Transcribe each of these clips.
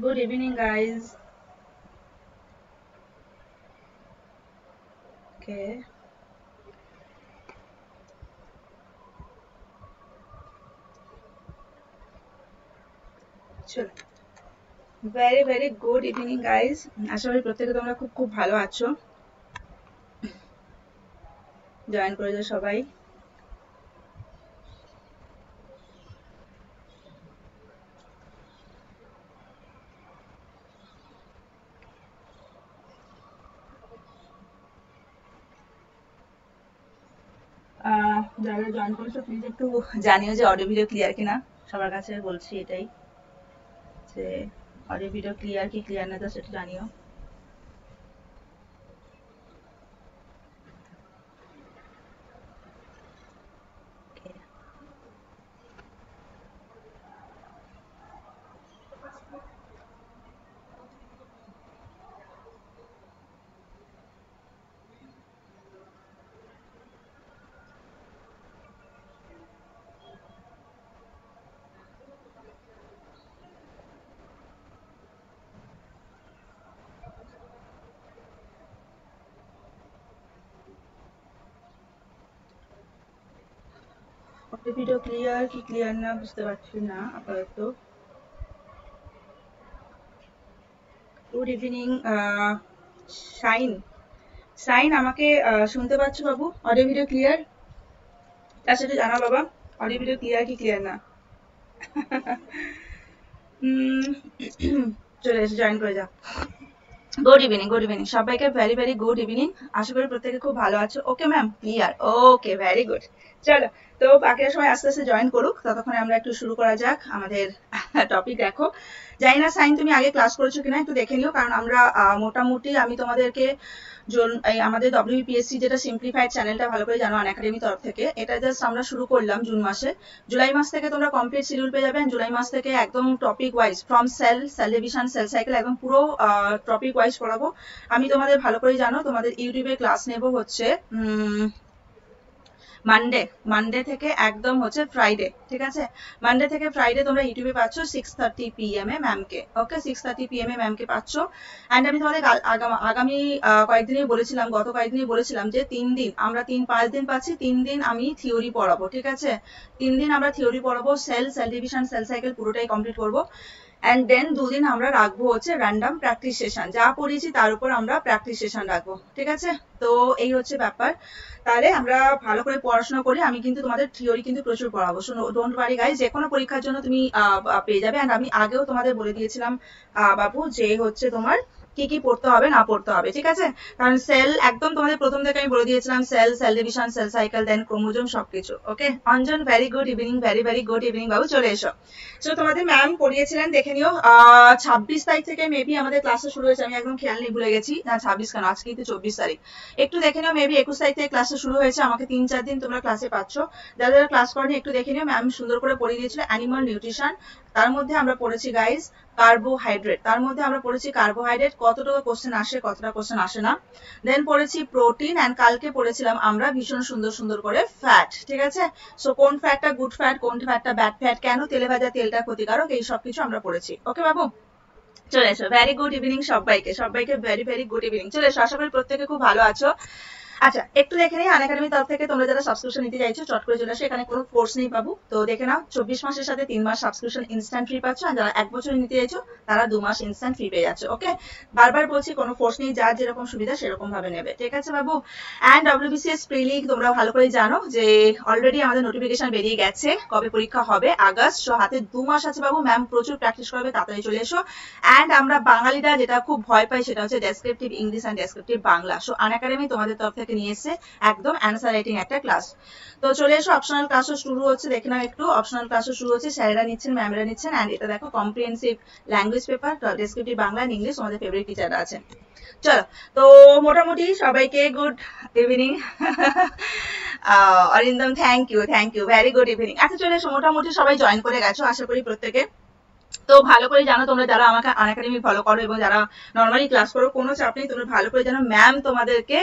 Good evening, guys. Okay. চলো very very good evening guys আশা করি প্রত্যেকে তোমরা খুব খুব ভালো আছো জয়েন করে যাও সবাই জয়েন করেছ প্লিজ একটু জানিও যে অডিও ভিডিও ক্লিয়ার কিনা? সবার কাছে বলছি এটাই, যে অডিও ভিডিও ক্লিয়ার কি ক্লিয়ার না সেটা জানিও। ভিডিও ক্লিয়ার কি ক্লিয়ার না বুঝতে পারছি না, আপাতত। Good evening shine. শাইন, আমাকে শুনতে পাচ্ছ বাবু? অডিও ভিডিও ক্লিয়ার তার সাথে জানাও বাবা অডিও ভিডিও ক্লিয়ার কি ক্লিয়ার না? চলে এসে জয়েন করে যা গুড ইভিনিং গুড ইভিনিং সবাইকে ভেরি ভেরি গুড ইভিনিং আশা করি প্রত্যেকে খুব ভালো আছো। Okay ma'am clear okay very good চলো, তো বাকিরা সবাই আস্তে আস্তে জয়েন করুক। ততক্ষণে আমরা একটু শুরু করা যাক আমাদের টপিক দেখো। জানি না, সাইন, তুমি আগে ক্লাস করেছ কিনা একটু দেখে নিও, কারণ আমরা মোটামুটি আমি তোমাদেরকে আমাদের ডব্লিউপিএসসি যেটা সিম্পলিফাইড চ্যানেলটা ভালো করে জানো একাডেমি তরফ থেকে, এটা জাস্ট আমরা শুরু করলাম জুন মাসে। জুলাই মাস থেকে তোমরা কমপ্লিট শিডিউল পেয়ে যাবে জুলাই মাস থেকে একদম topic wise from cell cell division cell cycle একদম পুরো টপিক ওয়াইজ পড়াবো। আমি তোমাদের ভালো করে জানো, তোমাদের ইউটিউবে ক্লাস নেব হচ্ছে মানডে মানডে থেকে একদম হচ্ছে ফ্রাইডে ঠিক আছে? মানডে থেকে ফ্রাইডে তোমরা ইউটিউবে পাচ্ছ সিক্স থার্টি পিএম এ ম্যামকে ওকে সিক্স থার্টি পিএম এ ম্যামকে পাচ্ছ। অ্যান্ড আমি তোমাদের আগামী কয়েকদিনই বলেছিলাম, গত কয়েকদিনই বলেছিলাম যে তিন দিন, আমরা তিন, পাঁচ দিন পাচ্ছি, তিন দিন আমি থিওরি পড়াবো, ঠিক আছে? তিন দিন আমরা থিওরি পড়াবো cell cell division cell cycle পুরোটাই কমপ্লিট করব। অ্যান্ড দেন দুদিন আমরা রাখব হচ্ছে র্যান্ডাম প্র্যাকটিস সেশন যা পড়িয়েছি তার উপর আমরা প্র্যাকটিস সেশন রাখব, ঠিক আছে? তো এই হচ্ছে ব্যাপার। তাহলে আমরা ভালো করে পড়াশোনা করি আমি কিন্তু তোমাদের থিওরি কিন্তু প্রচুর পড়াবো। শোনো ডোন্ট ওয়ারি গাইজ যে কোনো পরীক্ষার জন্য তুমি পেয়ে যাবে। অ্যান্ড আমি আগেও তোমাদের বলে দিয়েছিলাম বাবু যে হচ্ছে তোমার কি কি পড়তে হবে, না পড়তে হবে, ঠিক আছে? কারণ সেল একদম তোমাদের প্রথম থেকে আমি বলে দিয়েছিলাম cell cell division cell cycle then chromosome সবকিছু okay Anjan very good evening very very good evening বাবু, চলে এসো। সো তোমাদের ম্যাম পড়িয়েছিলেন, দেখে নিও ছাব্বিশ তারিখ থেকে মেবি আমাদের ক্লাসটা শুরু হয়েছে, আমি একদম খেয়াল নেই, ভুলে গেছি। না, ছাব্বিশ কেন? আজকে কিন্তু চব্বিশ তারিখ। একটু দেখে নিও মেবি একুশ তারিখ থেকে ক্লাসটা শুরু হয়েছে, আমাকে তিন, চার দিন তোমরা ক্লাসে পাচ্ছ। যারা যারা ক্লাস করেনি, একটু দেখে নিও ম্যাম সুন্দর করে পড়িয়ে দিয়েছিল অ্যানিমাল নিউট্রিশন তার মধ্যে আমরা পড়েছি গাইজ কার্বোহাইড্রেট তার মধ্যে আমরা পড়েছি কার্বোহাইড্রেট কতটুকু কোশ্চেন আসে, কতটা কোশ্চেন আসে না। দেন পড়েছি প্রোটিন অ্যান্ড কালকে পড়েছিলাম আমরা ভীষণ সুন্দর সুন্দর করে ফ্যাট ঠিক আছে? সো কোন ফ্যাটটা গুড ফ্যাট কোন ফ্যাটটা ব্যাড ফ্যাট কেন তেলে ভাজা তেলটা ক্ষতিকারক, এই সব কিছু আমরা পড়েছি। ওকে বাবু? চলে এসো। ভেরি গুড ইভিনিং সবাইকে। সবাইকে ভেরি ভেরি গুড ইভিনিং চলে এসো। আশা করি প্রত্যেকে খুব ভালো আছো। আচ্ছা একটু দেখে নিই আন একাডেমির তরফ থেকে তোমরা যারা সাবস্ক্রিপশন নিতে চাইছো, চট করে চলে আসো, এখানে কোনো কোর্স নেই পাবো তো দেখে নাও, চব্বিশ মাসের সাথে তিন মাস সাবস্ক্রিপশন ইনস্ট্যান্ট ফ্রি পাচ্ছ, আর যারা এক বছর নিতে চাইছো, তারা দু মাস ইনস্ট্যান্ট ফ্রি পেয়ে যাচ্ছে ওকে বারবার বলছি, কোনো ফোর্স নেই যার যেরকম সুবিধা সেরকম ভাবে নেবে, ঠিক আছে বাবু? অ্যান্ড ডব্লিউবিসিএস প্রি লিগ তোমরা ভালো করে জানো যে অলরেডি আমাদের নোটিফিকেশন বেরিয়ে গেছে, কবে পরীক্ষা হবে, আগস্ট সো হাতে দু মাস আছে বাবু ম্যাম প্রচুর প্র্যাকটিস করবে, তাড়াতাড়ি চলে এসো। অ্যান্ড আমরা বাঙালিরা যেটা খুব ভয় পাই, সেটা হচ্ছে descriptive English and descriptive Bangla so Unacademy তোমাদের তরফ থেকে নিয়ে এসে একদম অ্যান্সার রাইটিং একটা ক্লাস তো চলে এসো অপশনাল ক্লাসও শুরু হচ্ছে, দেখে নাও একটু। অপশনাল ক্লাসও শুরু হচ্ছে, স্যারেরা নিচ্ছেন ম্যামরা নিচ্ছেন অ্যান্ড এটা দেখো comprehensive language paper descriptive Bangla and English আমাদের ফেভারিট টিচাররা আছে চলো, তো মোটামুটি সবাইকে good evening Arindam thank you thank you very good evening আচ্ছা চলে এসো, মোটামুটি সবাই জয়েন করে গেছো, আশা করি প্রত্যেকে। তো ভালো করে জানো তোমরা যারা আমাকে আনএকাডেমি ফলো করো এবং যারা নর্মালি ক্লাস করো, কোনো চাপ নেই। তোমরা ভালো করে জানো ম্যাম তোমাদেরকে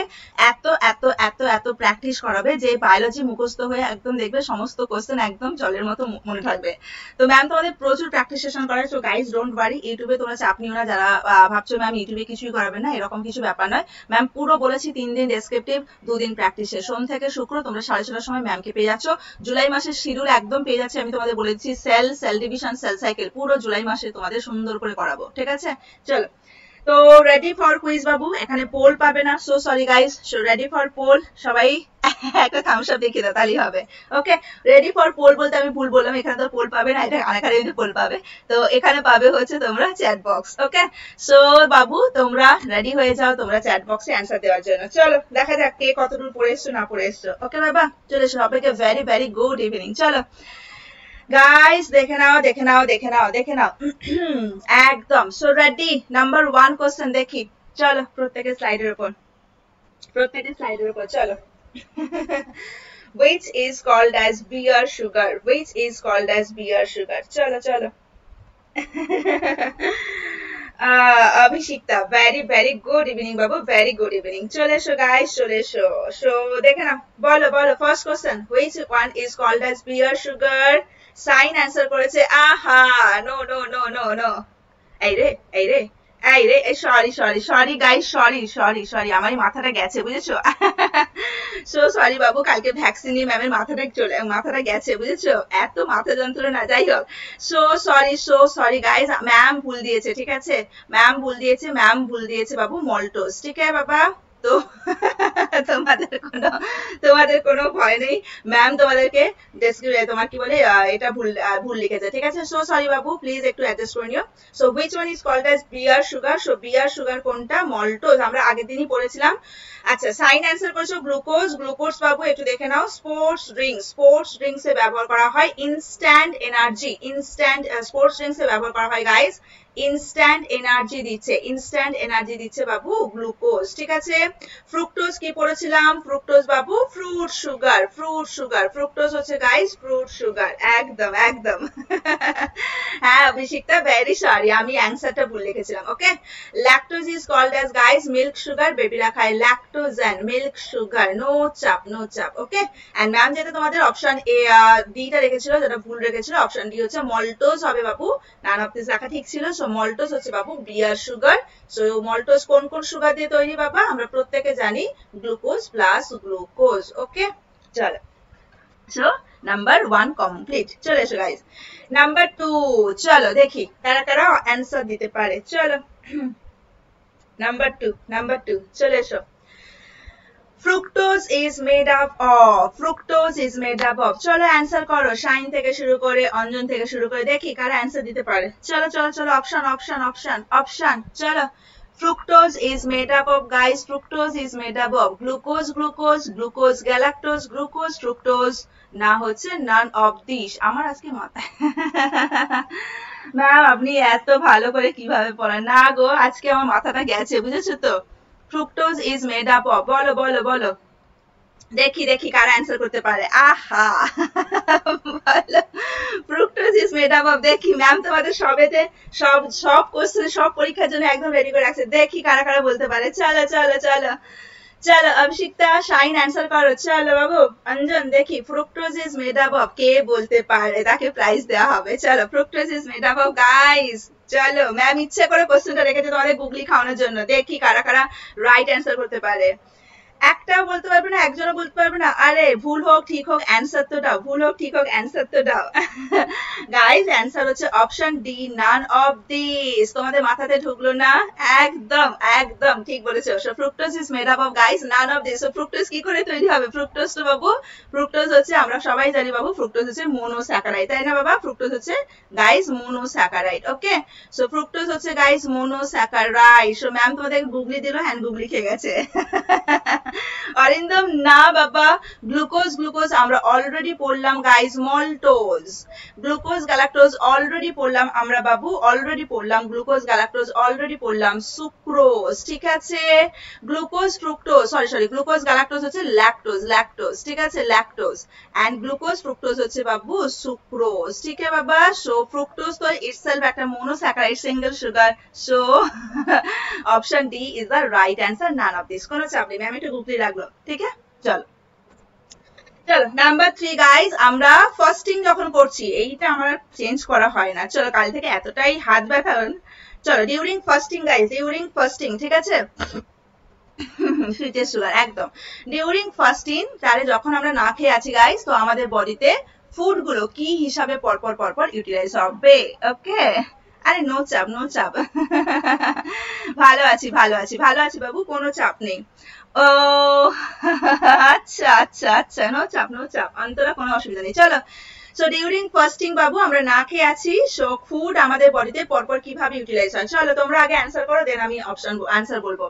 এত এত এত এত প্র্যাকটিস করাবে যে বায়োলজি মুখস্থ হয়ে একদম দেখবে সমস্ত কোশ্চেন একদম জলের মতো মনে থাকবে। তো ম্যাম তোমাদের প্রচুর প্র্যাকটিস সেশন করায় সো গাইজ ডোন্ট ওয়ারি ইউটিউবে তোমরা চাপ নিও না যারা ভাবছ ম্যাম ইউটিউবে কিছুই করাবে না, এরকম কিছু ব্যাপার নয়। ম্যাম পুরো বলেছি তিন দিন ডেসক্রিপটিভ দুদিন প্র্যাকটিসে সোম থেকে শুক্র তোমরা সাড়ে ছটার সময় ম্যামকে পেয়ে যাচ্ছ। জুলাই মাসের শিডিউল একদম পেয়ে যাচ্ছে, আমি তোমাদের বলেছি cell cell division cell cycle পুরো জুলাই মাসে তোমাদের সুন্দর করে করাবো ঠিক আছে? চলো। তো রেডি ফর কুইজ বাবু, এখানে পোল পাবে না so sorry guys ready for poll সবাই একটা থামস আপ দেখিয়ে দাও, তাহলেই হবে। ওকে রেডি ফর পোল বলতে আমি ভুল বললাম, এখানে তো পোল পাবে না, এটা এখানে পোল পাবে। তো এখানে পাবে হচ্ছে তোমরা চ্যাট বক্স ওকে সো বাবু, তোমরা রেডি হয়ে যাও তোমরা চ্যাট বক্সে অ্যান্সার দেওয়ার জন্য। চলো, দেখা যাক কে কতদূর পড়ে এসছো, না পড়ে এসছো। ওকে বাবা, চলে সবাইকে ভেরি ভেরি গুড ইভিনিং চলো। গাইস দেখে নাও দেখে নাও দেখে নাও দেখে নাও একদম so ready number one question দেখি চলো প্রত্যেকের স্লাইডের উপর প্রত্যেকের স্লাইডের উপর চলো which is called as beer sugar? Which is called as beer sugar? চলো চলো Abhishikta very very good evening বাবু ভেরি গুড ইভিনিং চলে এসো গাইস চলে এসো সো দেখে নাও বলো বলো first question which one is called as beer sugar Shine answer করেছে, আহা no no no no no এই রে এই রে এই রে, এই sorry sorry sorry guys sorry sorry sorry আমার মাথাটা গেছে, বুঝেছ? সো সরি বাবু, কালকে ভ্যাকসিন নিয়ে ম্যামের মাথাটা চলে, মাথাটা গেছে, বুঝেছ? এত মাথা যন্ত্রণা, যাই হোক। So sorry so sorry guys ma'am ভুল দিয়েছে, ঠিক আছে? ম্যাম ভুল দিয়েছে ম্যাম ভুল দিয়েছে বাবু মল্টোস ঠিক আছে বাবা? তো তোমাদের কোনো তোমাদের কোনো ভয় নেই। ম্যাম তোমাদেরকে তোমার কি বলে এটা ভুল ভুল লিখেছে, ঠিক আছে? সো সরি বাবু প্লিজ একটু অ্যাডজাস্ট করে নিও। So which one is called as beer sugar so beer sugar কোনটা? মল্টোজ আমরা আগের দিনই পড়েছিলাম। আচ্ছা সাইন অ্যান্সার করেছ গ্লুকোজ গ্লুকোজ বাবু, একটু দেখে নাও। স্পোর্টস ড্রিঙ্কস স্পোর্টস ড্রিঙ্কস ব্যবহার করা হয়। Instant energy instant sports drinks ব্যবহার করা হয় গাইস ইনস্ট্যান্ট এনার্জি দিচ্ছে ইনস্ট্যান্ট এনার্জি দিচ্ছে বাবু গ্লুকোজ ঠিক আছে? ফ্রুক্টোজ কি পড়েছিলাম? ফ্রুক্টোজ বাবু fruit sugar fruit sugar fructose হচ্ছে গাইস ফ্রুট সুগার একদম একদম। হ্যাঁ অভিষিক্তা ভেরি সরি আমি অ্যান্সারটা ভুল লিখেছিলাম okay lactose is called as guys milk sugar বেবিরা খায় ল্যাকটোজেন মিল্ক সুগার নো চাপ নো চাপ ওকে এন্ড ম্যাম যেটা তোমাদের অপশন এ ডিটা রেখেছিল, যেটা ভুল রেখেছিল অপশন ডি হচ্ছে মল্টোজ হবে বাবু নান অফ দিস লেখা ঠিক ছিল সো মল্টোস হচ্ছে বাবু বিয়ার সুগার সো মল্টোস কোন কোন সুগার দিয়ে তৈরি বাবা? আমরা প্রত্যেকে জানি গ্লুকোজ প্লাস গ্লুকোজ ওকে চলো। সো নাম্বার ওয়ান কমপ্লিট চলে এসো গাইজ নাম্বার টু চলো, দেখি। তারা তারা অ্যান্সার দিতে পারে। চলো। নাম্বার টু নাম্বার টু চলে এসো। Fructose is made up of fructose is made up of চলো অ্যান্সার করো শাইন থেকে শুরু করে অঞ্জন থেকে শুরু করে দেখি কারা অ্যান্সার দিতে পারে চলো চলো চলো অপশন অপশন অপশন অপশন চলো fructose is made up of guys fructose is made up of glucose glucose glucose galactose glucose fructose না হচ্ছে none of these আমার আজকে মাথায় ম্যাম আপনি এত ভালো করে কীভাবে পড়ান না গো আজকে আমার মাথাটা গেছে বুঝেছ তো fructose is made up of বলো বলো বলো। দেখি দেখি কারা অ্যান্সার করতে পারে। আহা বলো fructose is made up of দেখি ম্যাম তোমাদের সবেতে সব সব কোশ্চেন সব পরীক্ষার জন্য একদম রেডি করে রাখছে। দেখি কারা কারা বলতে পারে। চলো চলো চলো। চলো, অভিষিক্তা, শাইন অ্যান্সার করো। চলো, বাবু, অঞ্জন, দেখি fructose is made up of কে বলতে পারে? তাকে প্রাইজ দেওয়া হবে। চলো fructose is made up of guys চলো ম্যাম ইচ্ছে করে কোশ্চেনটা রেখেছে তোমাদের গুগলি খাওয়ানোর জন্য। দেখি কারা কারা রাইট অ্যান্সার করতে পারে। একটাও বলতে পারবে না, একজনও বলতে পারবে না। আরে, ভুল হোক, ঠিক হোক অ্যান্সার তো দাও। ভুল হোক, ঠিক হোক অ্যান্সার তো দাও। গাইজ অ্যান্সার হচ্ছে option D none of this তোমাদের মাথাতে ঢুকলো না? একদম একদম, ঠিক বলেছ। So fructose is made up of guys none of this so fructose কি করে তৈরি হবে? ফ্রুক্টোজ তো বাবু ফ্রুক্টোজ হচ্ছে, আমরা সবাই জানি বাবু ফ্রুক্টোজ হচ্ছে মোনোস্যাকারাইড তাই না বাবা? ফ্রুক্টোজ হচ্ছে guys monosaccharide okay so fructose হচ্ছে গাইজ মোনোস্যাকারাইড সো ম্যাম তোমাদের গুগলি দিল হ্যান্ড গুগলি খেয়ে গেছে। অরিন্দম, না বাবা গ্লুকোজ গ্লুকোজ আমরা অলরেডি পড়লাম guys maltose glucose galactose already পড়লাম আমরা বাবু অলরেডি পড়লাম গ্লুকোজ গ্যালাক্টোজ অলরেডি পড়লাম সুক্রোজ ঠিক আছে? Glucose fructose sorry sorry glucose galactose হচ্ছে ল্যাকটোজ ল্যাকটোজ ঠিক আছে? ল্যাকটোজ অ্যান্ড গ্লুকোজ ফ্রুক্টোজ হচ্ছে বাবু সুক্রোজ ঠিক আছে বাবা? সো ফ্রুক্টোজ তো ইটসেলফ একটা monosaccharide single sugar so option D is the right answer none of this কোনো চাপ নেই। ম্যাম একটু গুগলি লাগল, ঠিক আছে? চলো। যখন যখন আমরা না খেয়ে আছি গাইজ তো আমাদের বডিতে ফুডগুলো কি হিসাবে পরপর পরপর ইউটিলাইজ হবে? ওকে আরে নো চাপ নো চাপ। ভালো আছি ভালো আছি ভালো আছি বাবু, কোনো চাপ নেই। আচ্ছা আচ্ছা আচ্ছা নো চাপ নো চাপ অন্তরা কোনো অসুবিধা নেই চলো সো ডিউরিং ফাস্টিং বাবু আমরা না খেয়ে আছি সো ফুড আমাদের বডিতে পরপর কীভাবে ইউটিলাইজ হয় চলো তোমরা আগে অ্যান্সার করো দেন আমি অপশন অ্যান্সার বলব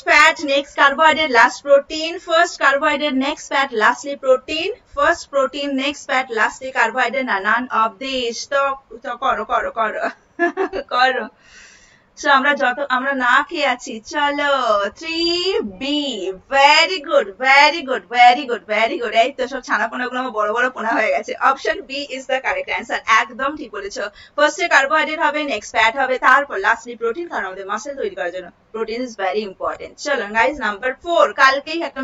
fat, next carbohydrate, last protein. First carbohydrate, next fat, lastly protein. First protein, next fat, lastly carbohydrate. None of these. তো তো করো করো করো করো সো আমরা যত, আমরা না খেয়ে আছি। চলো three B very good very good very good very good এই তো সব ছানা পোনা গুলো বড় বড় পোনা হয়ে গেছে। Option B is the correct answer একদম ঠিক বলেছ। ফার্স্টে কার্বোহাইড্রেট হবে নেক্সট ফ্যাট হবে, তারপর লাস্টলি প্রোটিন কারণ আমাদের মাসেল তৈরি করার জন্য। প্রোটিন ইজ ভেরি ইম্পর্টেন্ট চলো গাইজ নাম্বার ফোর কালকেই একটা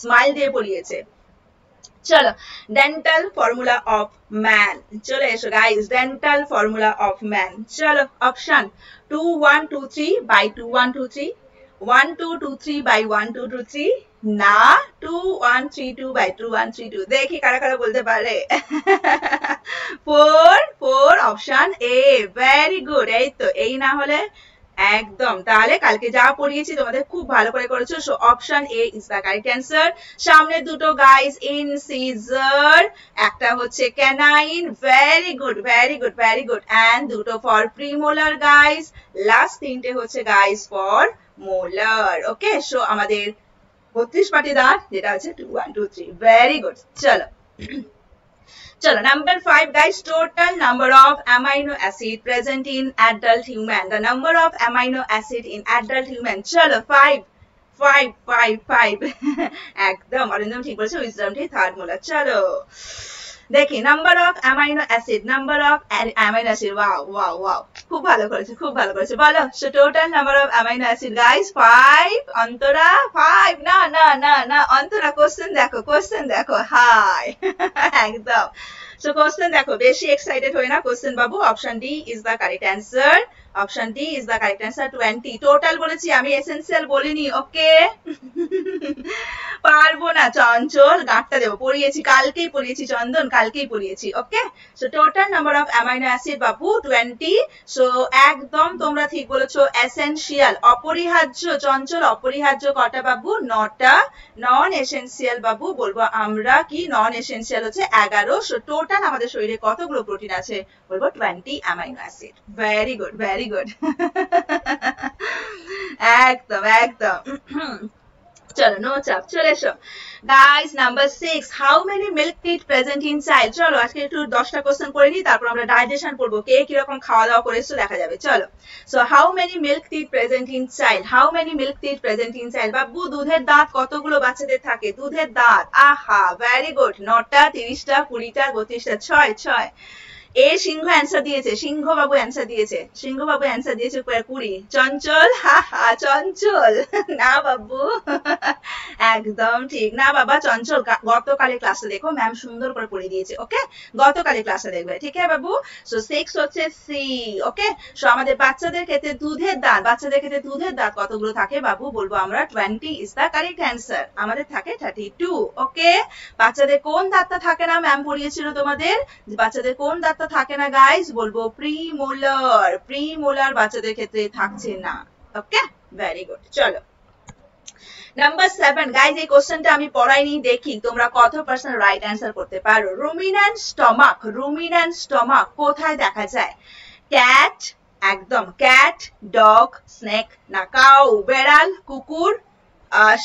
স্মাইল দিয়ে পড়িয়েছে। চলো ডেন্টাল ফর্মুলা অফ ম্যান চলে এসো guys dental formula of man চলো option two one two three by two one two three one two two three by one two two three না two one three two by two one three two দেখি কারা কারা বলতে পারে। Four four option A very good এই তো, এই না হলে একদম। তাহলে কালকে যা পড়িয়েছি তোমাদের খুব ভালো করে করেছ। So option A is the correct answer সামনে দুটো গাইস ইন সিজার একটা হচ্ছে canine very good very good very good and দুটো ফর প্রিমোলার গাইস লাস্ট তিনটে হচ্ছে guys four molar okay so আমাদের বত্রিশ পাটি দাঁত যেটা হচ্ছে two one two three very good চলো। Chalo, number five, guys, total number of amino acid present in adult human. The number of amino acid in adult human. Chalo, five. Five five five একদম অরিন্দম ঠিক বলছে উইজডমটি third molar চলো দেখি number of amino acid number of amino acid wow wow wow খুব ভালো করেছে, খুব ভালো করেছে। বলো so total number of amino acid guys five Antara five না না না না, অন্তরা কোশ্চেন দেখো কোশ্চেন দেখো হাই একদম। সো কোশ্চেন দেখো, বেশি এক্সাইটেড হয়ে না question Babu option D is the correct answer option D is the correct answer twenty total বলেছি, আমি এসেন্সিয়াল বলিনি ওকে পারব না, চঞ্চল, গাঁটটা দেবো। পড়িয়েছি, কালকেই পড়িয়েছি, চন্দন, কালকেই পড়িয়েছি okay so total number of amino acid Babu twenty so একদম তোমরা ঠিক বলেছ এসেন্সিয়াল অপরিহার্য, চঞ্চল, অপরিহার্য কটা বাবু নটা। নন এসেন্সিয়াল বাবু বলব আমরা কি? নন এসেন্সিয়াল হচ্ছে এগারো। সো টোটাল আমাদের শরীরে কতগুলো প্রোটিন আছে? বলব twenty amino acid very good very good একদম একদম। চলো নো চাপ চলে এসো। Guys number six how many milk teeth present in child চলো, আজকে একটু দশটা কোশ্চেন করে নিই, তারপর আমরা ডাইজেশন করব, কে কীরকম খাওয়া দাওয়া করে এসছো দেখা যাবে। চলো so how many milk teeth present in child how many milk teeth present in child বাবু, দুধের দাঁত কতগুলো বাচ্চাদের থাকে? দুধের দাঁত, আহা ভেরি গুড নটা, তিরিশটা, কুড়িটা, বত্রিশটা, ছয় ছয়। এ সিংহ অ্যান্সার দিয়েছে সিংহ বাবু অ্যান্সার দিয়েছে সিংহ বাবু অ্যান্সার দিয়েছে কুড়ি। চঞ্চল, হা হা, চঞ্চল। না, বাবু। একদম ঠিক। না, বাবা, চঞ্চল গতকালে ক্লাসে দেখো ম্যাম সুন্দর করে পড়ে দিয়েছে ওকে গতকালে ক্লাসে দেখবে, ঠিক আছে, বাবু? সো সিক্স হচ্ছে সি ওকে সো আমাদের বাচ্চাদের ক্ষেত্রে দুধের দাঁত, বাচ্চাদের ক্ষেত্রে দুধের দাঁত কতগুলো থাকে, বাবু? বলব আমরা twenty is the correct answer আমাদের থাকে থার্টি টু ওকে বাচ্চাদের কোন দাঁতটা থাকে না ম্যাম পড়িয়েছিল তোমাদের? বাচ্চাদের কোন দাঁতটা থাকে না গাইস বলব প্রি মোলার প্রি মোলার বাচ্চাদের ক্ষেত্রে থাকছে না। ওকে ভেরি গুড চলো। নাম্বার সেভেন গাইজ এই কোশ্চেনটা আমি পড়াইনি, দেখি তোমরা কত পার্সেন্ট রাইট অ্যান্সার করতে পারো। রুমিনান স্টমাক রুমিনান স্টমাক কোথায় দেখা যায়? ক্যাট একদম ক্যাট ডগ স্নেক না কাউ বেড়াল, কুকুর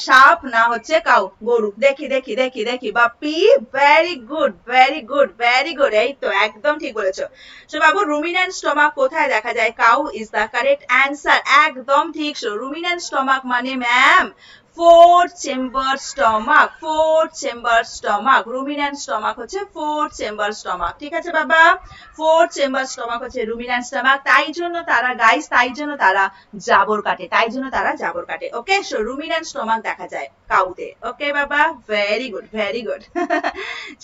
সাপ না হচ্ছে কাউ, গরু। দেখি দেখি দেখি দেখি। Bapi very good very good very good এই তো, একদম ঠিক বলেছ। সো বাবু রুমিনেন্ট স্টমাক কোথায় দেখা যায়? Cow is the correct answer একদম ঠিক। সো রুমিনেন্ট স্টমাক মানে ma'am four chamber stomach four chamber stomach ruminant stomach হচ্ছে ফোর চেম্বার স্টমাক ঠিক আছে বাবা? ফোর চেম্বার স্টমাক হচ্ছে রুমিন্যান্ট স্টমাক তাই জন্য তারা গাইস তাই জন্য তারা জাবর কাটে, তাই জন্য তারা জাবর কাটে ওকে সো রুমিন্যান্ট স্টমাক দেখা যায় কাউতে ওকে বাবা? Very good very good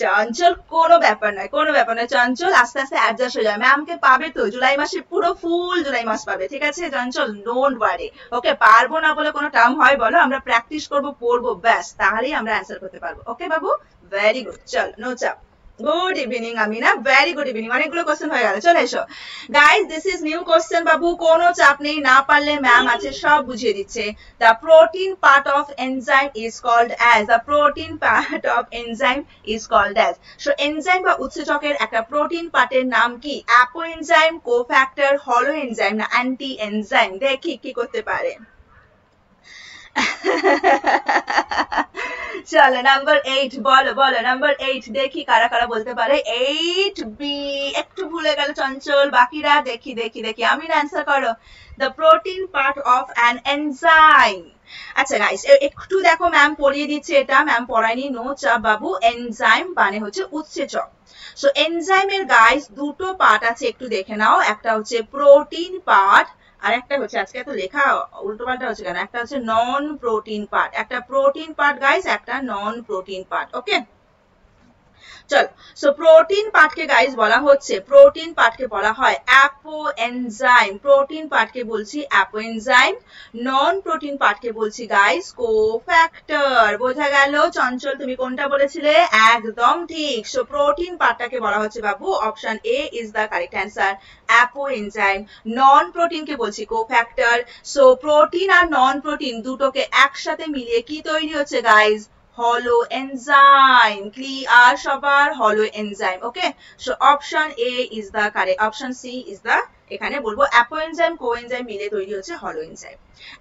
Chanchal, কোনো ব্যাপার নয়, কোনো ব্যাপার নয়। চঞ্চল, আস্তে আস্তে অ্যাডজাস্ট হয়ে যায় ম্যামকে পাবে তো, জুলাই মাসে পুরো ফুল জুলাই মাস পাবে, ঠিক আছে? চঞ্চল ডোন্ট ওয়ারি ওকে পারব না বলে কোনো টার্ম হয়, বলো, আমরা প্র্যাকটিস করব, পড়ব, ব্যাস, তাহলেই আমরা অ্যান্সার করতে পারব। ওকে বাবু? ভেরি গুড চল নো চাপ good evening Amina. Very good evening অনেকগুলো কোশ্চেন হয়ে গেল। চলে এসো। দিস ইজ নিউ কোশ্চেন বাবু। কোনো চাপ নেই, না পারলে ম্যাম আছে, সব বুঝিয়ে দিচ্ছে। The protein part of enzyme is called as the protein part of enzyme is called as so enzyme বা উৎসেচকের একটা প্রোটিন পার্টের নাম কি? অ্যাপো এনজাইম কোফ্যাক্টর হলো এনজাইম না অ্যান্টি এনজাইম দেখি, কি করতে পারে। চলো নাম্বার এইট বলো বলো নাম্বার এইট দেখি কারা কারা বলতে পারে। এইট বি একটু ভুলে গেল চঞ্চল, বাকিরা দেখি দেখি দেখি, আমি অ্যান্সার করো। The protein part of an enzyme আচ্ছা গাইস একটু দেখো ম্যাম পড়িয়ে দিচ্ছে এটা। ম্যাম পড়ায়নি নো চাপ বাবু এনজাইম মানে হচ্ছে উৎসেচক। সো এনজাইমের গাইস দুটো পার্ট আছে, একটু দেখে নাও। একটা হচ্ছে প্রোটিন পার্ট আর একটা হচ্ছে, আজকে এত লেখা উল্টো পাল্টা হচ্ছে কেন? একটা হচ্ছে নন প্রোটিন পার্ট একটা প্রোটিন পার্ট গাইস একটা নন প্রোটিন পার্ট ওকে চল সো প্রোটিন পার্টকে গাইস বলা হচ্ছে প্রোটিন পার্টকে বলা হয় অ্যাপো এনজাইম প্রোটিন পার্টকে বলছি অ্যাপো এনজাইম নন প্রোটিন পার্টকে বলছি গাইস কোফ্যাক্টর বোঝা গেল? চঞ্চল, তুমি কোনটা বলেছিলে? একদম ঠিক সো প্রোটিন পার্টটাকে বলা হচ্ছে বাবু option A is the correct answer apoenzyme non প্রোটিনকে বলছি কোফ্যাক্টর সো প্রোটিন আর নন প্রোটিন দুটোকে একসাথে মিলিয়ে কি তৈরি হচ্ছে গাইস হলো এনজাইম ক্লিয়ার সবার হলো enzyme okay so option A is the correct option C is the এখানে বলব অ্যাপো এনজাইম কো এনজাইম মিলে তৈরি হচ্ছে হলো এনজাইম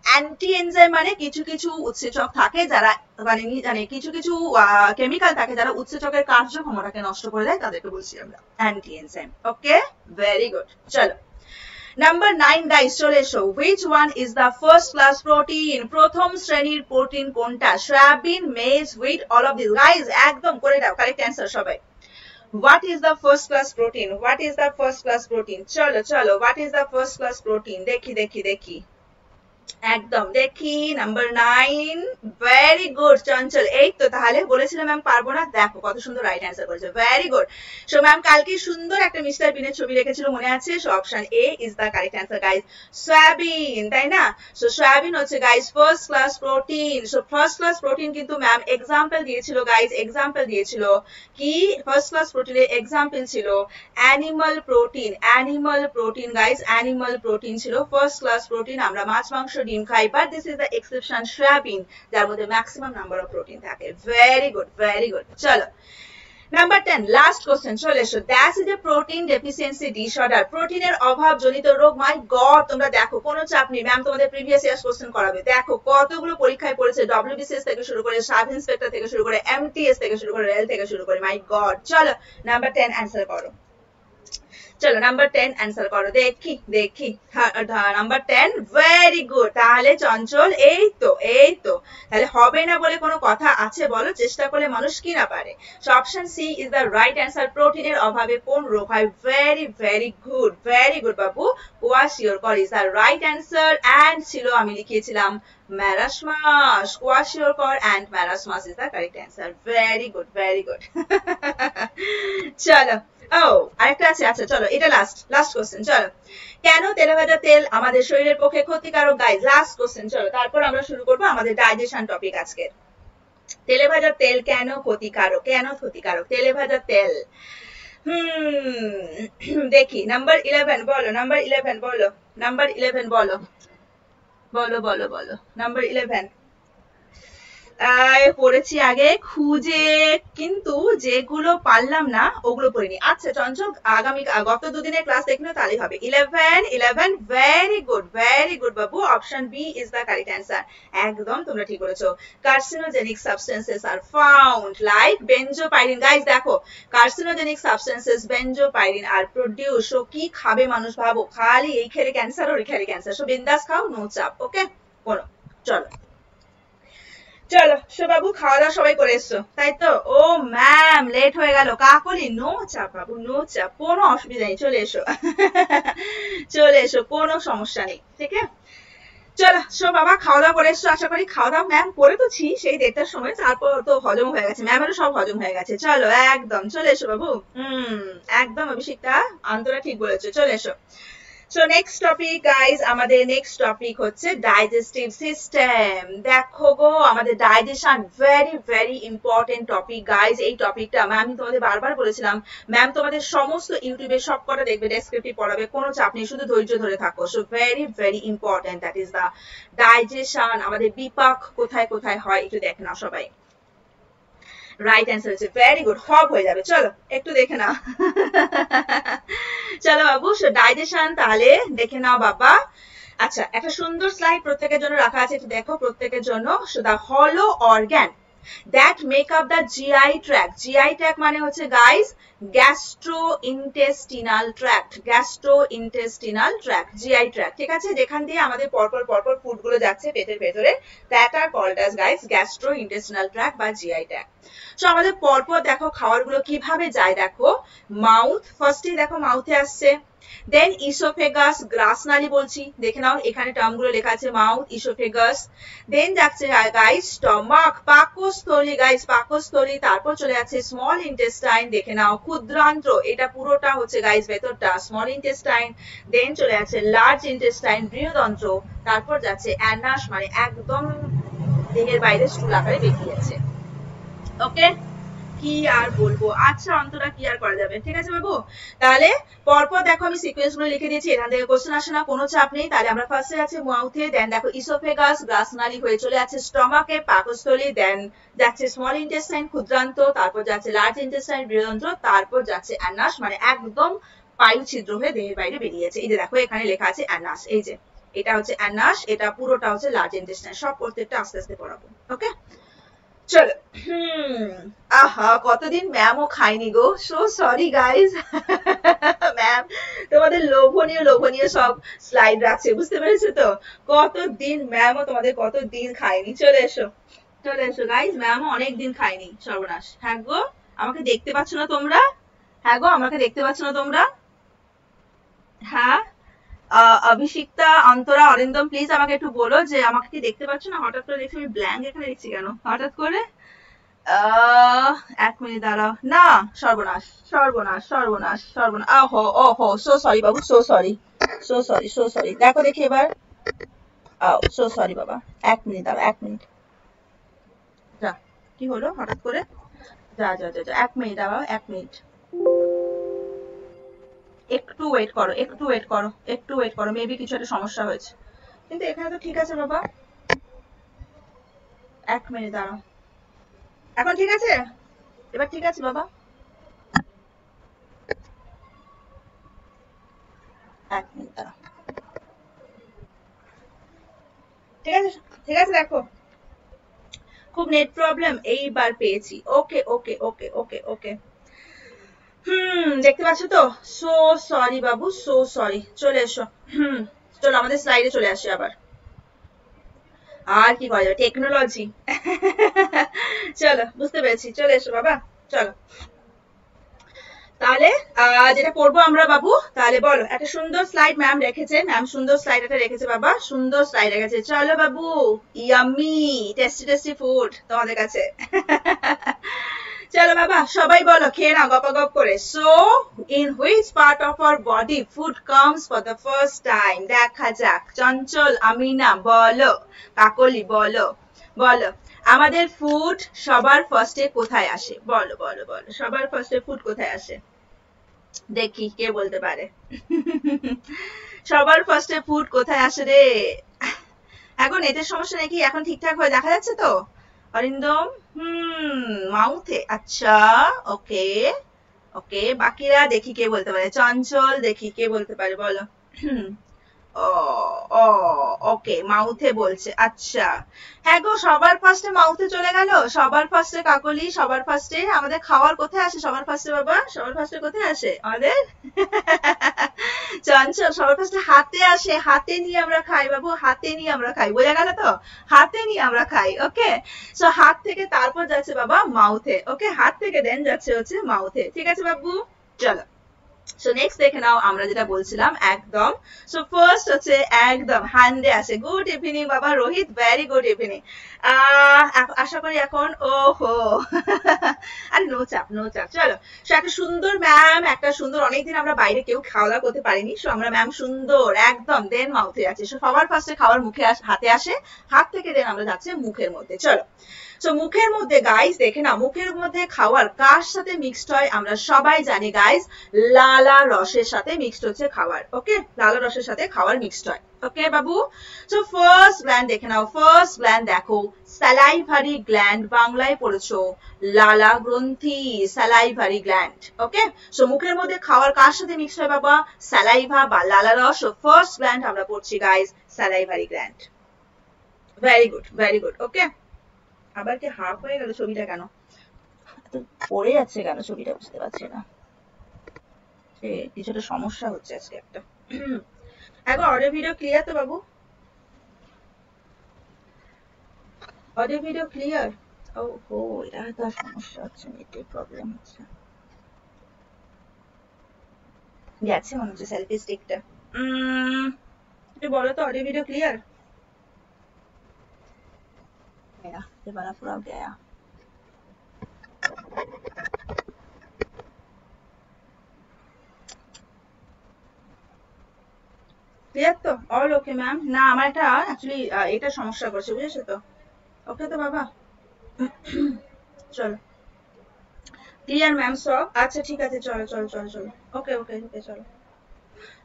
অ্যান্টি এনজাইম মানে কিছু কিছু উৎসেচক থাকে যারা মানে মানে কিছু কিছু কেমিক্যাল থাকে যারা উৎসেচকের কার্যক্ষমতাকে নষ্ট করে দেয়, তাদেরকে বলছি আমরা anti enzyme okay very good চলো। নাম্বার নাইন গাইস চলে এসো which one is the first class protein প্রথম শ্রেণির প্রোটিন কোনটা? Soybean maize wheat all of this guys একদম করে দাও কারেক্ট অ্যান্সার সবাই। What is the first class protein? What is the first class protein? চলো চলো, what is the first class protein? দেখি দেখি দেখি। একদম। দেখি number nine very good Chanchal. এই তো তাহলে বলেছিলাম ম্যাম পারব না। দেখো কত সুন্দর রাইট অ্যান্সার করেছে। ভেরি গুড সো ম্যাম কালকে সুন্দর একটা মিস্টার বিনের ছবি রেখেছিল, মনে আছে? So option A is the correct answer guys soybean তাই না? সো সোয়াবিন হচ্ছে guys first class protein so first class protein কিন্তু ম্যাম এক্সাম্পল দিয়েছিল গাইজ এক্সাম্পল দিয়েছিল। কি? ফার্স্ট ক্লাস প্রোটিনের এক্সাম্পল ছিল animal protein animal protein guys animal protein ছিল। ফার্স্ট ক্লাস প্রোটিন আমরা মাছ, মাংস খাই but this is the exception soybean যার মধ্যে ম্যাক্সিমাম নাম্বার অফ প্রোটিন থাকে। ভেরি গুড ভেরি গুড চলো নাম্বার টেন লাস্ট কোশ্চেন চলে এসো। That is a protein deficiency disorder প্রোটিনের অভাব জনিত রোগ মাই গড তোমরা দেখো, কোনো চাপ নেই। ম্যাম তোমাদের প্রিভিয়াস ইয়ার্স কোশ্চেন করাবে। দেখো, কতগুলো পরীক্ষায় পড়েছে। ডব্লিউবিসিএস থেকে শুরু করে সাব ইন্সপেক্টর থেকে শুরু করে এমটিএস থেকে শুরু করে রেল থেকে শুরু করে। মাই গড চলো নাম্বার টেন অ্যান্সার করো। চলো নাম্বার টেন অ্যান্সার করো। দেখি দেখি। নাম্বার টেন ভেরি গুড তাহলে চঞ্চল, এই তো এই তো। তাহলে হবে না বলে কোনো কথা আছে বলো? চেষ্টা করলে মানুষ কি না পারে? Option C is the right answer প্রোটিনের অভাবে কোন রোগ হয়? Very very good very good Babu. Kwashiorkor is the right answer and ছিল, আমি লিখিয়েছিলাম, marasmus kwashiorkor and marasmus is the correct answer very good very good চলো ও আরেকটা আছে আচ্ছা চলো, এটা লাস্ট লাস্ট কোশ্চেন চলো। কেন তেলে তেল আমাদের শরীরের পক্ষে ক্ষতিকারক? গাইজ লাস্ট কোশ্চেন চলো, তারপর আমাদের ডাইজেশন টপিক আজকের। তেলে তেল কেন ক্ষতিকারক? কেন ক্ষতিকারক? তেলে তেল। হুম, দেখি নাম্বার ইলেভেন বলো নাম্বার ইলেভেন বলো নাম্বার ইলেভেন বলো। বলো বলো বলো নাম্বার ইলেভেন পড়েছি আগে খুঁজে, কিন্তু যেগুলো পারলাম না, ওগুলো পড়িনি। আচ্ছা চঞ্চল, আগামী গত দুদিনের ক্লাস দেখলে তাহলেই হবে। Eleven eleven very good very good Babu. Option B is the correct answer একদম তোমরা ঠিক বলেছ। Carcinogenic substances are found like benzopyrene guys দেখো carcinogenic substances benzopyrene are produce ও কি খাবে মানুষ, ভাবো? খালি এই খেলে ক্যান্সার ওই খেলে ক্যান্সার সো বিন্দাস খাও নো চাপ ওকে বলো, চলো। চলো বাবু খাওয়া দাওয়া সবাই করে এসছো, তাই তো? ও ম্যাম লেট হয়ে গেল। কাকলি নো চাপ বাবু নো চাপ কোনো অসুবিধা নেই, চলে এসো। চলে এসো, কোনো সমস্যা নেই, ঠিক আছে? চলো সো বাবা খাওয়া দাওয়া করে এসছো, আশা করি খাওয়া দাওয়া ম্যাম করে তো ছি, সেই দেড়টার সময়, তারপর তো হজম হয়ে গেছে। ম্যামেরও সব হজম হয়ে গেছে। চলো, একদম, চলে এসো, বাবু। হম, একদম অভিষেকটা আন্তরা ঠিক বলেছ, চলে এসো। সো নেক্সট টপিক গাইজ আমাদের নেক্সট টপিক হচ্ছে ডাইজেস্টিভ সিস্টেম দেখো গো, আমাদের digestion very very important topic guys এই টপিকটা আমি তোমাদের বারবার বলেছিলাম ম্যাম তোমাদের সমস্ত ইউটিউবে সব কটা দেখবে ডেসক্রিপটিভ পড়াবে, কোনো চাপ নেই, শুধু ধৈর্য ধরে থাকো। So very very important that is the digestion আমাদের বিপাক কোথায় কোথায় হয়, একটু দেখে নাও সবাই। রাইট অ্যান্সার হচ্ছে ভেরি গুড হব হয়ে যাবে। চলো, একটু দেখে নাও। চলো বাবু ডাইজেশন তাহলে দেখে নাও বাবা। আচ্ছা একটা সুন্দর স্লাইড প্রত্যেকের জন্য রাখা আছে, একটু দেখো প্রত্যেকের জন্য। দা হলো organ that make up the GI tract GI tract মানে হচ্ছে guys gastrointestinal tract gastrointestinal tract GI tract ঠিক আছে? যেখান দিয়ে আমাদের পরপর পরপর ফুডগুলো যাচ্ছে পেটের ভেতরে that are called as guys gastrointestinal tract বা জিআই ট্র্যাক তো আমাদের পরপর দেখো খাবারগুলো কীভাবে যায় দেখো। মাউথ ফার্স্টে দেখো মাউথে আসছে। দেন ইসোফেগাস গ্রাস নালি বলছি, দেখে নাও, এখানে টার্মগুলো লেখা আছে মাউথ ইসোফেগাস দেন যাচ্ছে গাইস স্টমাক পাকস্থলী গাইস পাকস্থলী, তারপর চলে যাচ্ছে স্মল ইন্টেস্টাইন দেখে নাও, ক্ষুদ্রান্ত্র, এটা পুরোটা হচ্ছে গাইস ভেতরটা স্মল ইন্টেস্টাইন দেন চলে যাচ্ছে লার্জ ইন্টেস্টাইন বৃহদন্ত্র, তারপর যাচ্ছে অ্যানাস মানে একদম দেহের বাইরে স্টুল আকারে বেরিয়ে যাচ্ছে। ওকে কি আর বলব? আচ্ছা অন্তরা কি আর করা যাবে? ঠিক আছে বাবু? তাহলে পরপর দেখো আমি সিকোয়েন্সগুলো লিখে দিয়েছি। এখান থেকে কোশ্চেন আসে না, কোনো চাপ নেই। তাহলে আমরা ফার্স্টে আছে মাউথে দেন দেখো ইসোফেগাস গ্রাসনালি হয়ে চলে যাচ্ছে স্টমাকে পাকস্থলী দেন যাচ্ছে স্মল ইন্টেস্টাইন ক্ষুদ্রান্ত, তারপর যাচ্ছে লার্জ ইন্টেস্টাইন বৃহদন্ত্র, তারপর যাচ্ছে অ্যানাস মানে একদম পায়ু ছিদ্র হয়ে দেহের বাইরে বেরিয়েছে। এই যে দেখো, এখানে লেখা আছে অ্যানাস এই যে, এটা হচ্ছে অ্যানাস এটা পুরোটা হচ্ছে লার্জ ইন্টেস্টাইন সব প্রত্যেকটা আস্তে আস্তে পড়াবো। ওকে চলো। হুম। আহা, কতদিন ম্যামও খাইনি গো। সো সরি গাইজ ম্যাম তোমাদের লোভনীয় লোভনীয় সব স্লাইড রাখছে, বুঝতে পেরেছ তো? কতদিন ম্যামও তোমাদের কত দিন খাইনি চলে এসো। চলে এসো গাইজ ম্যামও অনেক দিন খাইনি সর্বনাশ। হ্যাঁ গো, আমাকে দেখতে পাচ্ছ না তোমরা? হ্যাঁ গো, আমাকে দেখতে পাচ্ছ না তোমরা? হ্যাঁ? অভিষিক্তা, অন্তরা, অরিন্দম প্লিজ আমাকে একটু বলো যে আমাকে কি দেখতে পাচ্ছ না? হঠাৎ করে দেখছি আমি ব্ল্যাঙ্ক এখানে দেখছি কেন? হঠাৎ করে? এক মিনিট দাঁড়াও। না, সর্বনাশ সর্বনাশ সর্বনাশ সর্বনাশ। ওহো ওহো সো সরি বাবু so sorry so sorry so sorry দেখো দেখি এবার। আও সো সরি বাবা। এক মিনিট দাঁড়াও, এক মিনিট যা, কি হলো? হঠাৎ করে? যা যা যা এক মিনিট দাঁড়াও, এক মিনিট একটু ওয়েট করো, একটু ওয়েট করো, একটু ওয়েট করো মেবি কিছু একটা সমস্যা হয়েছে। কিন্তু এখানে তো ঠিক আছে বাবা। এক মিনিট দাঁড়াও। এখন ঠিক আছে? এবার ঠিক আছে বাবা। এক মিনিট দাঁড়াও। ঠিক আছে? ঠিক আছে, দেখো। খুব নেট প্রবলেম এইবার পেয়েছি। ওকে ওকে ওকে ওকে ওকে হুম, দেখতে পাচ্ছ তো? সো সরি বাবু সো সরি চলে এসো। হুম, চলো আমাদের স্লাইডে চলে আসি আবার। আর কি করা যাবে? টেকনোলজি চলো, বুঝতে পেরেছি। চলে এসো বাবা, চলো। তাহলে যেটা করব আমরা বাবু, তাহলে বলো, একটা সুন্দর স্লাইড ম্যাম রেখেছে। ম্যাম সুন্দর স্লাইড একটা রেখেছে বাবা, সুন্দর স্লাইড রেখেছে। চলো বাবু ইয়ামি টেস্টি টেস্টি ফুড তোমাদের কাছে। চলো বাবা, সবাই বলো, খেয়ে নাও, গপ গপ করে। So in which part of our body food comes for the first time দেখা যাক, চঞ্চল, আমিনা, বলো, কাকলি, বলো বলো। আমাদের ফুড সবার ফার্স্টে কোথায় আসে? বলো বলো বলো, সবার ফার্স্টে ফুড কোথায় আসে? দেখি, কে বলতে পারে। সবার ফার্স্টে ফুড কোথায় আসে রে? এখন এদের সমস্যা নাকি এখন ঠিকঠাক হয়ে দেখা যাচ্ছে তো? অরিন্দম, হুম, মাউথে আচ্ছা ওকে ওকে, বাকিরা দেখি কে বলতে পারে, চঞ্চল দেখি কে বলতে পারে, বলো। ও ওকে, মাউথে বলছে আচ্ছা। হ্যাঁ গো, সবার ফার্স্টে মাউথে চলে গেল, সবার ফার্স্টে কাকলি, সবার ফার্স্টে আমাদের খাওয়ার কোথায় আসে? সবার ফার্স্টে বাবা, সবার ফার্স্টে কোথায় আসে? আমাদের? চঞ্চল সবার কাছে হাতে আসে, হাতে নিয়ে আমরা খাই বাবু, হাতে নিয়ে আমরা খাই, বোঝা গেল তো? হাতে নিয়ে আমরা খাই ওকে সো হাত থেকে তারপর যাচ্ছে বাবা মাউথে ওকে হাত থেকে দেন যাচ্ছে হচ্ছে মাউথে ঠিক আছে বাবু? চলো। সো নেক্সট দেখে নাও আমরা যেটা বলছিলাম, একদম। সো ফার্স্ট হচ্ছে একদম হ্যান্ডে আছে। গুড ইভিনিং বাবা রোহিত। ভেরি গুড ইভিনিং আশা করি এখন ও হো আর নো চাপ নো চাপ। চলো। সো একটা সুন্দর ম্যাম একটা সুন্দর, অনেকদিন আমরা বাইরে কেউ খাওয়া দাওয়া করতে পারিনি। সো আমরা ম্যাম সুন্দর, একদম, দেন মাউথে আছে। সো সবার ফার্স্টে খাওয়ার মুখে হাতে আসে। হাত থেকে দেন আমরা যাচ্ছে মুখের মধ্যে। চলো। সো মুখের মধ্যে গাইস দেখে না মুখের মধ্যে খাওয়ার কার সাথে মিক্সড হয় আমরা সবাই জানি গাইস লালা রসের সাথে মিক্সড হচ্ছে খাবার ওকে লালা রসের সাথে খাবার মিক্সড হয় ওকে বাবু? সো ফার্স্ট গ্ল্যান্ড দেখে নাও ফার্স্ট গ্ল্যান্ড দেখো স্যালাইভারি গ্ল্যান্ড বাংলায় পড়েছো, লালা গ্রন্থি স্যালাইভারি গ্ল্যান্ড ওকে সো মুখের মধ্যে খাওয়ার কার সাথে মিক্স হয় বাবা? স্যালাইভা বা লালা রস ফার্স্ট গ্ল্যান্ড আমরা পড়ছি guys salivary gland very good very good okay আবার কি হাফ হয়ে গেল ছবিটা কেন? পড়ে যাচ্ছে কেন ছবিটা বুঝতে পারছি না। কিছুটা সমস্যা হচ্ছে আজকে একটা। একবার অডিও ভিডিও ক্লিয়ার তো বাবু? অডিও ভিডিও ক্লিয়ার ও হো এটা তো সমস্যা হচ্ছে, নেটের প্রবলেম হচ্ছে। গেছে মনে হচ্ছে সেলফি স্টিকটা একটু বলো তো অডিও ভিডিও ক্লিয়ার गया ये वाला पूरा गया ক্লিয়ার তো অল ওকে ম্যাম না আমার একটা অ্যাকচুয়ালি এটা সমস্যা করছে বুঝেছো তো ওকে তো বাবা চলো ক্লিয়ার ম্যাম সব আচ্ছা ঠিক আছে চলো চলো চলো চলো ওকে ওকে ওকে চলো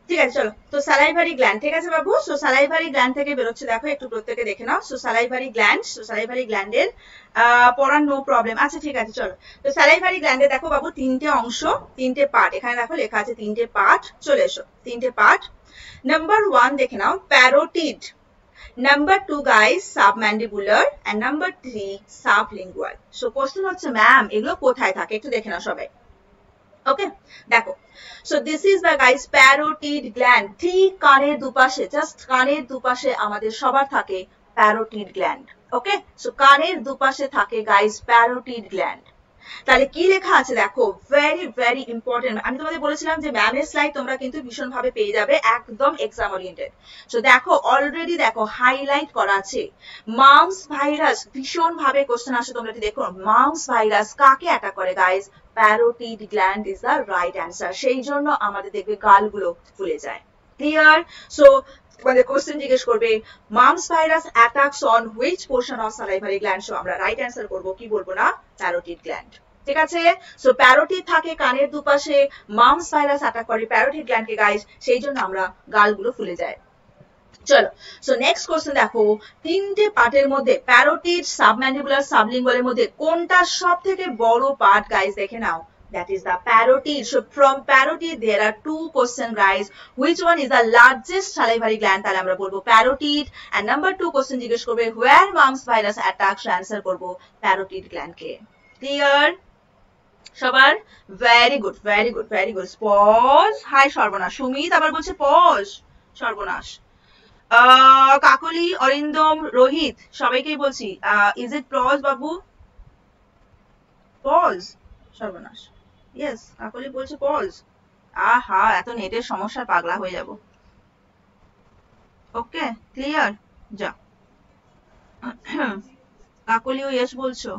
ঠিক আছে, চলো। তো সালাইভারি গ্ল্যান্ড ঠিক আছে বাবু? সো সালাইভারি গ্ল্যান্ড থেকে বেরোচ্ছে, দেখো, একটু প্রত্যেকে দেখে নাও। So salivary gland so salivary গ্ল্যান্ডের পড়ার নো প্রবলেম আচ্ছা ঠিক আছে, চলো। তো সালাইভারি গ্ল্যান্ডে দেখো বাবু, তিনটে অংশ, তিনটে পার্ট এখানে দেখো লেখা আছে তিনটে পার্ট চলে এসো, তিনটে পার্ট নাম্বার ওয়ান দেখে নাও parotid number two guys submandibular and number three sublingual so question হচ্ছে ম্যাম এগুলো কোথায় থাকে? একটু দেখে নাও সবাই। ওকে দেখো so this is the guys parotid gland ঠিক কানের দুপাশে জাস্ট কানের দুপাশে আমাদের সবার থাকে প্যারোটিড গ্ল্যান্ড ওকে সো কানের দুপাশে থাকে গাইস প্যারোটিড গ্ল্যান্ড তাহলে কি লেখা আছে দেখো? ভেরি ভেরি ইম্পর্টেন্ট আমি তোমাদের বলেছিলাম যে ম্যামের স্লাইড তোমরা কিন্তু ভীষণ ভাবে পেয়ে যাবে, একদম এক্সাম ওরিয়েন্টেড সো দেখো অলরেডি দেখো হাইলাইট করা আছে। মাউস ভাইরাস ভীষণ ভাবে কোশ্চেন আসে তোমরা দেখো। মাউস ভাইরাস কাকে অ্যাটাক করে guys parotid gland is the right answer সেই জন্য আমাদের দেখবে গালগুলো ফুলে যায়। ক্লিয়ার সো তোমাদের কোশ্চেন জিজ্ঞেস করবে mumps virus attacks on which portion of salivary gland so আমরা রাইট অ্যান্সার করব, কি বলব না? প্যারোটিড গ্ল্যান্ড ঠিক আছে? সো প্যারোটিড থাকে কানের দুপাশে মামস ভাইরাস অ্যাটাক করে প্যারোটিড গ্ল্যান্ডকে গাইস সেই জন্য আমরা গালগুলো ফুলে যায়। চলো সো নেক্সট কোশ্চেন দেখো তিনটে পার্টের মধ্যে প্যারোটিড সাবম্যান্ডিবুলার সাবলিঙ্গুয়ালের মধ্যে কোনটা সব থেকে বড় পার্ট গাইস দেখে নাও that is the parotid. So from parotid there are two question guys. Which one is the largest salivary gland? তাহলে আমরা বলব parotid. And number two question জিজ্ঞেস করবে where mumps virus attacks? answer করব parotid gland কে. Clear? সবার very good very good very good pause hi সর্বনাশ সুমিত আবার বলছে পজ সর্বনাশ কাকলি, অরিন্দম, রোহিত, সবাইকেই বলছি ইজ ইট পজ বাবু? পজ সর্বনাশ। ইয়েস কাকলি বলছে পজ আহা, এত নেটের সমস্যা পাগলা হয়ে যাব। ওকে ক্লিয়ার যা। কাকলিও ইয়েস বলছো।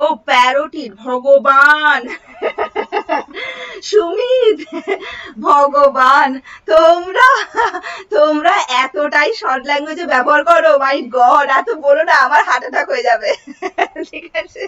ও প্যারোটি ভগবান। সুমিত ভগবান তোমরা তোমরা এতটাই শর্ট ল্যাঙ্গুয়েজে ব্যবহার করো? মাই গড এত বলো না, আমার হার্ট অ্যাটাক হয়ে যাবে। ঠিক আছে?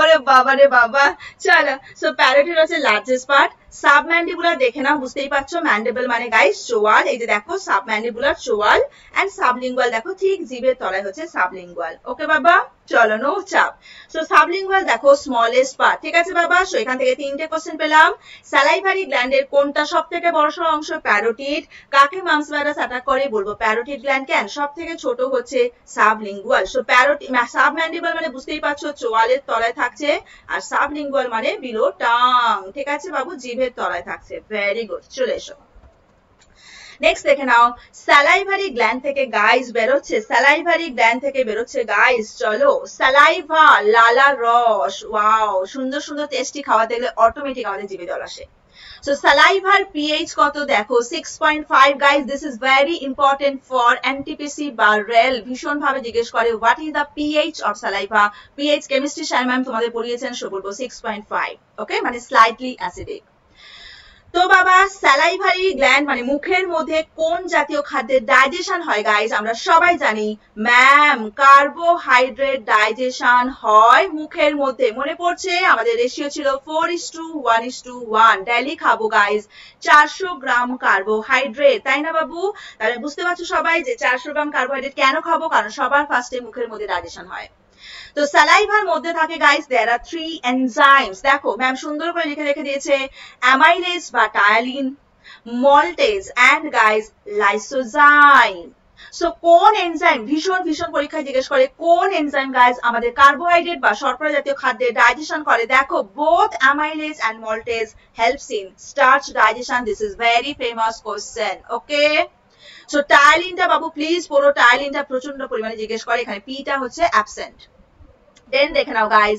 ওরে বাবা রে বাবা। চলো সো প্যারোটিড হচ্ছে লার্জেস্ট পার্ট সাবম্যান্ডিবুলার দেখে নাও, বুঝতেই পারছ? ম্যান্ডেবল মানে গাইস চোয়াল। এই যে দেখো সাবম্যান্ডিবুলার চোয়াল অ্যান্ড সাবলিঙ্গুয়াল দেখো, ঠিক জিভের তলায় হচ্ছে সাবলিঙ্গুয়াল ওকে বাবা? চলো নো চাপ। সো সাবলিঙ্গুয়াল দেখো স্মলেস্ট পার্ট ঠিক আছে বাবা? সো এখান থেকে তিনটে কোশ্চেন পেলাম। স্যালাইভারি গ্ল্যান্ডের কোনটা সব থেকে বড় অংশ? প্যারোটিড কাকে মামস ভাইরাস অ্যাটাক করে বলব প্যারোটিড গ্ল্যান্ড কেন? সব থেকে ছোট হচ্ছে সাবলিঙ্গুয়াল সো প্যারোটি সাবম্যান্ডিবল মানে বুঝতেই পারছ, চোয়ালের তলায় থাকছে আর সাবলিঙ্গুয়াল মানে বিলো টাং ঠিক আছে বাবু? জিভের তলায় থাকছে। ভেরি গুড চলে এসো। নেক্সট দেখে নাও। স্যালাইভারি গ্ল্যান্ড থেকে গাইস বেরোচ্ছে। স্যালাইভারি গ্ল্যান্ড থেকে বেরোচ্ছে গাইস চলো। স্যালাইভা লালা রস। ওয়াও সুন্দর সুন্দর টেস্টি খাওয়া দেখলে অটোমেটিক আমাদের জিভে জল আসে। So salivar pH কত দেখো 6.5 guys this is very important for NTPC বা রেল ভীষণ ভাবে জিজ্ঞেস করে what is the pH of saliva pH chemistry sir ma'am তোমাদের পড়িয়েছেন সো বলব 6.5 ওকে মানে স্লাইটলি অ্যাসিডিক তো বাবা, স্যালাইভারি গ্ল্যান্ড মানে মুখের মধ্যে কোন জাতীয় খাদ্যের ডাইজেশন হয় গাইজ আমরা সবাই জানি ম্যাম কার্বোহাইড্রেট ডাইজেশন হয় মুখের মধ্যে। মনে পড়ছে? আমাদের রেশিও ছিল four is to one is to one daily খাব গাইস চারশো গ্রাম কার্বোহাইড্রেট তাই না, বাবু? তাহলে বুঝতে পারছ সবাই যে চারশো গ্রাম কার্বোহাইড্রেট কেন খাব? কারণ সবার ফার্স্টে মুখের মধ্যে ডাইজেশন হয়। তো স্যালাইভার মধ্যে থাকে guys there are three enzymes দেখো ম্যাম সুন্দর করে লিখে রেখে দিয়েছে অ্যামাইলেজ বা ptyalin maltase and guys lysozyme so কোন এনজাইম ভীষণ ভীষণ পরীক্ষায় জিজ্ঞেস করে, কোন এনজাইম আমাদের কার্বোহাইড্রেট বা শর্করা জাতীয় খাদ্যের ডাইজেশন করে? দেখো both amylase and maltase helps in starch digestion this is very famous question okay so টায়ালিনটা বাবু প্লিজ পুরো টায়ালিনটা প্রচণ্ড পরিমাণে জিজ্ঞেস করে। এখানে পিটা হচ্ছে অ্যাবসেন্ট দেন দেখে নাও গাইজ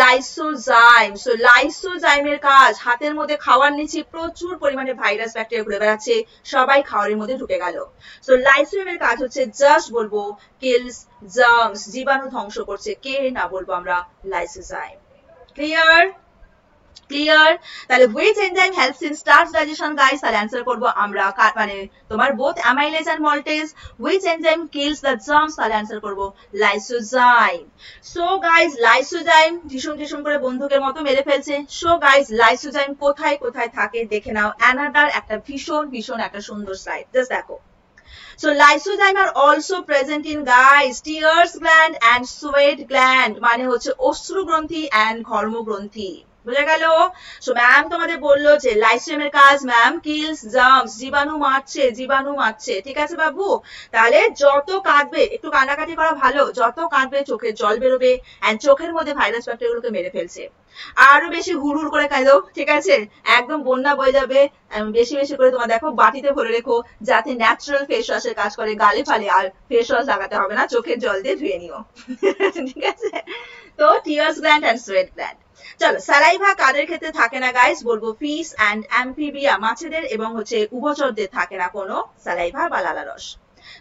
লাইসোজাইম সো লাইসোজাইমের কাজ, হাতের মধ্যে খাওয়ার নিচে প্রচুর পরিমাণে ভাইরাস ব্যাকটেরিয়া ঘুরে বেড়াচ্ছে, সবাই খাওয়ারের মধ্যে ঢুকে গেল। সো লাইসোজাইমের কাজ হচ্ছে জাস্ট বলব কিলস জার্মস জীবাণু ধ্বংস করছে, কে না বলব আমরা লাইসোজাইম ক্লিয়ার ক্লিয়ার তাহলে which enzyme helps in starch digestion guys তাহলে অ্যানসার করব আমরা। মানে তোমার both amylase and maltase which enzyme kills the germs তাহলে অ্যানসার করব লাইসোজাইম সো গাইস লাইসোজাইম ঢিসুম ঢিসুম করে বন্ধুকের মতো মেরে ফেলছে। সো গাইস লাইসোজাইম কোথায় কোথায় থাকে দেখে নাও। অ্যানাদার একটা ভীষণ ভীষণ একটা সুন্দর স্লাইড জাস্ট দেখো। So, lysozyme are also present in, guys, tears gland and sweat gland মানে হচ্ছে অশ্রু and ঘর্ম বুঝে গেল? সো ম্যাম তোমাদের বলল যে লাইসিয়ামের কাজ ম্যাম কিলস জার্মস জীবাণু মারছে জীবাণু মারছে, ঠিক আছে বাবু? তাহলে যত কাঁদবে, একটু কান্নাকাটি করা ভালো, যত কাঁদবে চোখের জল বেরোবে অ্যান্ড চোখের মধ্যে ভাইরাস ব্যাকটেরিয়াগুলোকে মেরে ফেলছে। আরও বেশি হুড় করে কাঁদো ঠিক আছে? একদম বন্যা বয়ে যাবে বেশি বেশি করে তোমার দেখো বাটিতে ভরে রেখো, যাতে ন্যাচারাল ফেস ওয়াশের কাজ করে গালে ফালে, আর ফেস ওয়াশ লাগাতে হবে না, চোখের জল দিয়ে ধুয়ে নিও। ঠিক আছে? তো tears gland and sweat gland চলো স্যালাইভা কাদের ক্ষেত্রে থাকে না গাইস বলব ফিস অ্যান্ড অ্যাম্ফিবিয়া মাছেদের এবং হচ্ছে উভচরদের থাকে না কোনো স্যালাইভা বা লালারস।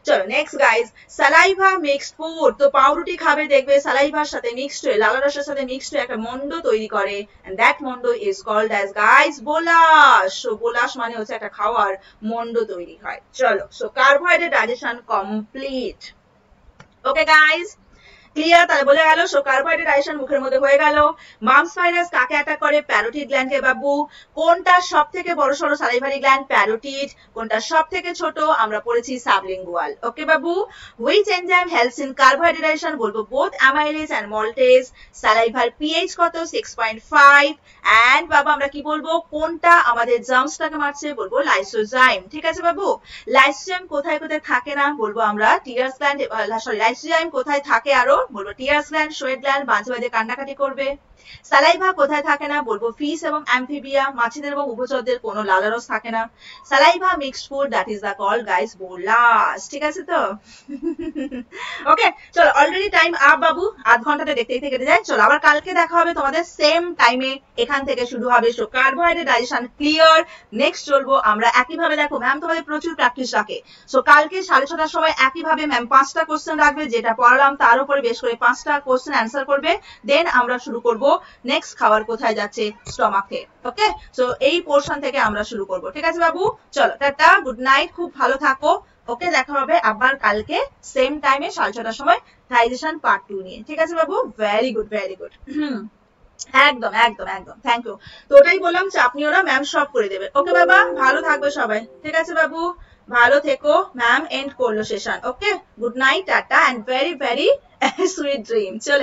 চলো next guys saliva mixed food তো পাউরুটি খাবে, দেখবে সালাইভার সাথে মিক্সড হয়ে লালারসের সাথে মিক্সড হয়ে একটা মন্ড তৈরি করে and that মন্ড is called as guys bolus. So bolus মানে হচ্ছে একটা খাওয়ার মন্ড তৈরি হয়। চলো so carbohydrate digestion complete okay guys clear তাহলে বলে গেল সো কার্বোহাইড্রেট মুখের মধ্যে হয়ে গেল। মামস ভাইরাস কাকে অ্যাটাক করে? প্যারোটিড গ্ল্যান্ডকে বাবু। কোনটা সব থেকে বড় সড়ো সালাইভারি গ্ল্যান্ড প্যারোটিড কোনটা সব থেকে ছোট? আমরা পড়েছি sublingual okay Babu? Which enzyme helps in carbohydrate বলব বোথ অ্যামাইলেজ এন্ড মল্টেজ সালাইভার পিএইচ কত? 6.5 এন্ড বাবু, আমরা কি বলব? কোনটা আমাদের জার্মসটাকে মারছে? বলব লাইসোজাইম ঠিক আছে, বাবু? লাইসোজাইম কোথায় কোথায় থাকে না? বলব আমরা টিয়ার্স গ্ল্যান্ড সরি লাইসোজাইম কোথায় থাকে আরও? বলব টিয়ার্স গ্ল্যান্ড সোয়েট গ্ল্যান্ড মাঝে মাঝে কান্নাকাটি করবে। সালাইভা কোথায় থাকে না বলব, ফিস এবং অ্যাম্ফিবিয়া, মাছিদের এবং উভচরদের কোনো লালারস থাকে না। Saliva mixed food that is the call guys bolus ঠিক আছে তো? ওকে চলো অলরেডি টাইম আপ বাবু, আধ ঘন্টাটা দেখতে দেখতে কেটে যায়। চলো, আবার কালকে দেখা হবে তোমাদের সেম টাইমে এখান থেকে শুরু হবে so carbohydrate digestion clear next চলবো, আমরা একইভাবে দেখো ম্যাম তোমাদের প্রচুর প্র্যাকটিস রাখে। সো কালকে সাড়ে ছটার সময় একইভাবে ম্যাম পাঁচটা কোশ্চেন রাখবে, যেটা পড়ালাম, তার উপরে বেশ করে পাঁচটা কোশ্চেন অ্যান্সার করবে দেন আমরা শুরু করব। নেক্সট খাবার কোথায় যাচ্ছে? স্টমাকে ওকে সো এই পোর্শন থেকে আমরা শুরু করব। ঠিক আছে বাবু? চলো, টাটা গুড নাইট খুব ভালো থাকো। ওকে দেখা হবে আবার কালকে সেম টাইমে সাড়ে ছটার সময় ডাইজেশন পার্ট টু নিয়ে। ঠিক আছে বাবু? ভেরি গুড ভেরি গুড একদম একদম একদম। থ্যাংক ইউ তো ওটাই বললাম চাপ নিও না ম্যাম সব করে দেবে। ওকে বাবা? ভালো থাকবে সবাই। ঠিক আছে বাবু? ভালো থেকো ম্যাম এন্ড করল session okay good night tata and very very sweet dream চলে